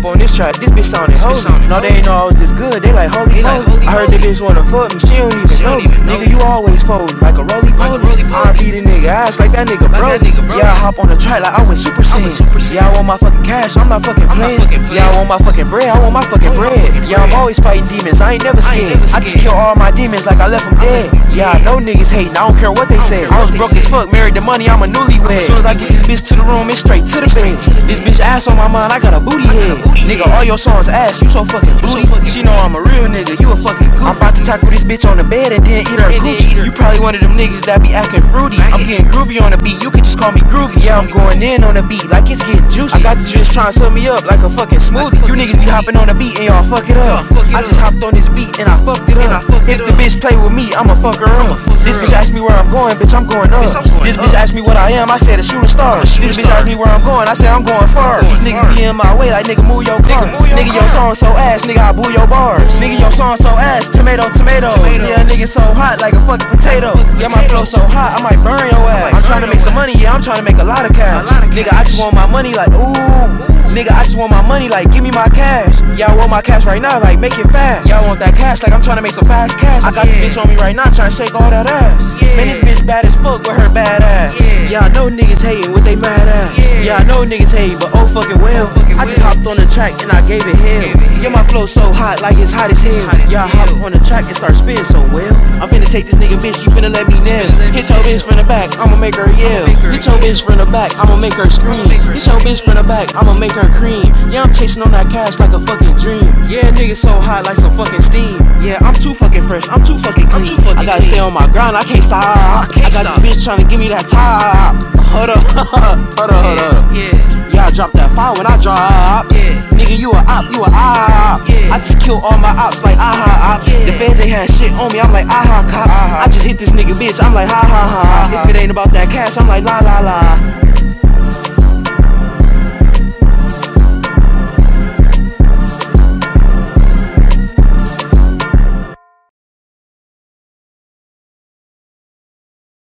bitch sounding holy. No, they ain't know I was this good. They like holy moly. I heard the bitch wanna fuck me. She don't even know. Nigga, you always fold like a roly poly. I beat a nigga ass like that nigga bro. Yeah, I hop on the track like I went super saiyan. Yeah, I want my fucking cash. I'm not fucking playing. Yeah, I want my fucking bread. I want my fucking bread. Yeah, I'm always fighting demons. I ain't never scared. I just kill all my demons like I left them dead. Yeah, I know niggas hating. I don't care what they say. I was broke as fuck, married to money. I'm a newlywed. As soon as I get this bitch to the room, it's straight to the bed. This bitch ass on my mind. I got a booty head. Nigga, all your songs ass. You so fucking booty. She know I'm a real nigga. You a fucking goof. I'm about to tackle this bitch on the bed and then eat her coochie. You probably one of them niggas that be acting fruity. I'm getting groovy on the beat. You can just call me groovy. Yeah, I'm going in on the beat like it's getting juicy. I got this bitch trying to sell me up like a fucking smoothie. You niggas be hopping on the beat and y'all fuck it up. I just hopped on this beat and I fucked it up. If the bitch play with me, I'ma fuck her up. This bitch asked me where I'm going, bitch, I'm going up. This bitch asked me what I am, I said a shooting star. This bitch asked me where I'm going, I said I'm going far. Niggas be in my way like nigga move your car. Nigga, your song so ass, nigga, I boo your bars. Nigga, your song so ass, tomato, tomato. Yeah, nigga so hot like a fucking potato. Yeah, my flow so hot, I might burn your ass. I'm trying to make some money, yeah, I'm trying to make a lot of cash. Nigga, I just want my money like ooh. Nigga, I just want my money, like, give me my cash. Y'all want my cash right now, like, make it fast. Y'all want that cash, like, I'm trying to make some fast cash. I got this bitch on me right now, trying to shake all that ass. Man, this bitch bad as fuck with her bad ass. Yeah. Y'all know niggas hating with they mad ass. Yeah, I know niggas hate, but oh fucking well. I just hopped on the track and I gave it hell. Yeah, my flow so hot, like it's hot as hell. Yeah, I hop on the track and start spinning so well. I'm finna take this nigga bitch, she finna let me nail. Hit your bitch from the back, I'ma make her yell. Hit your bitch from the back, I'ma make her scream. Hit your bitch from the back, I'ma make her cream. Yeah, I'm chasing on that cash like a fucking dream. Yeah, nigga so hot like some fucking steam. Yeah, I'm too fucking fresh, I'm too fucking clean. too fucking I gotta clean. stay on my grind, I can't stop. I, can't got stop. this bitch trying to give me that top. Hold up, hold up, hold up. Yeah, Yeah, I drop that fire when I drop. Yeah. Nigga, you a op, you a op. Yeah. I just kill all my ops like aha ops. Yeah. The fans ain't had shit on me, I'm like aha cops. I just hit this nigga bitch, I'm like ha ha ha. If it ain't about that cash, I'm like la la la.